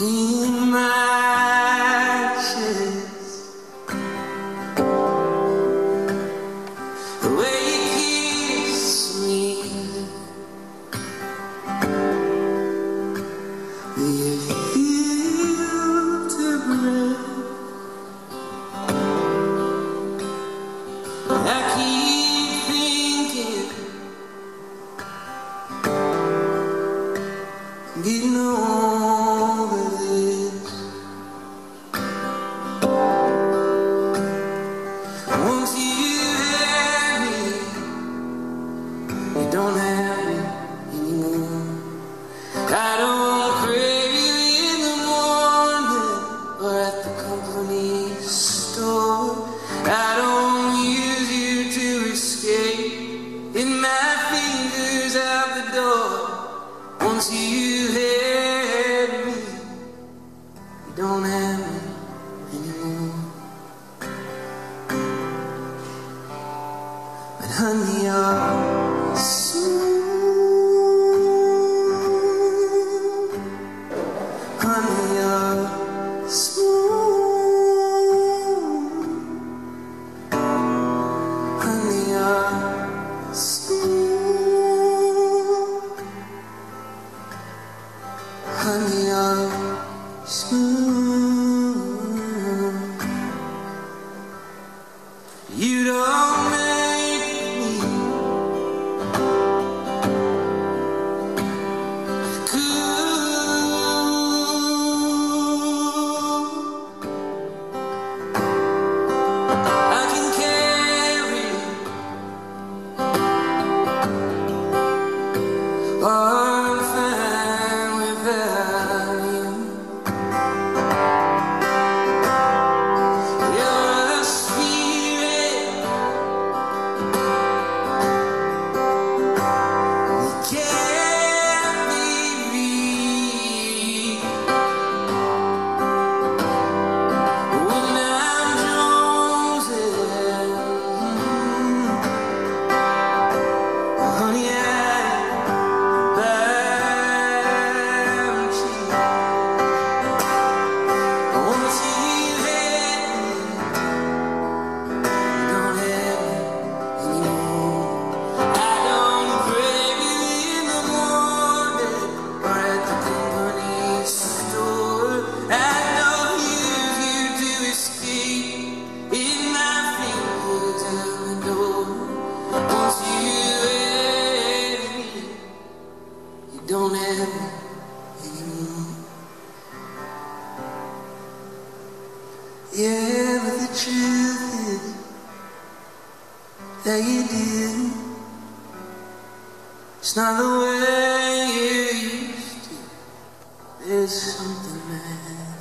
in my chest. The way me, the I keep thinking, getting you once you had me, you don't have me anymore. But honey, you're. honey, I'm screwed. don't have it anymore. Yeah, but the truth is that you did. It's not the way you used to. There's something else.